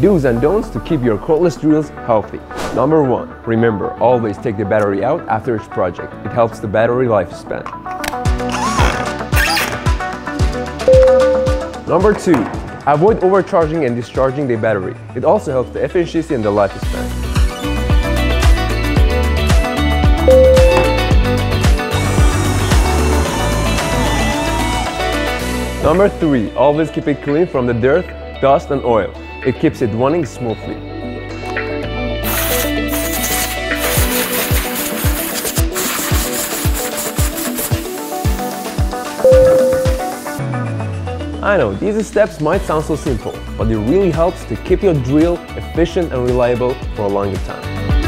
Do's and don'ts to keep your cordless drills healthy. Number 1. Remember, always take the battery out after each project. It helps the battery lifespan. Number 2. Avoid overcharging and discharging the battery. It also helps the efficiency and the lifespan. Number 3. Always keep it clean from the dirt, dust and oil. It keeps it running smoothly. I know, these steps might sound so simple, but it really helps to keep your drill efficient and reliable for a longer time.